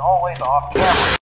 always off camera.